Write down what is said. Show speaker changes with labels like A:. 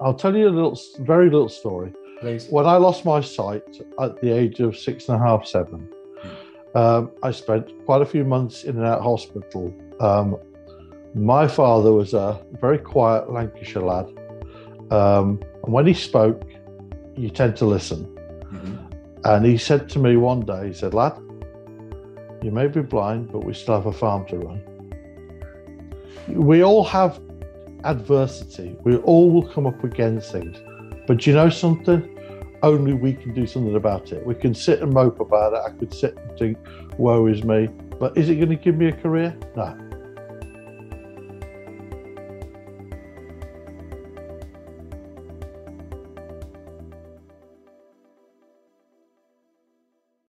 A: I'll tell you a little, very little story.
B: Please.
A: When I lost my sight at the age of six and a half, seven, um, I spent quite a few months in and out of hospital. Um, my father was a very quiet Lancashire lad. Um, and when he spoke, you tend to listen.
B: Mhm.
A: And he said to me one day, he said, Lad, you may be blind, but we still have a farm to run. We all have adversity. We all will come up against things. But you know something? Only we can do something about it. We can sit and mope about it. I could sit and think, woe is me. But is it going to give me a career? No.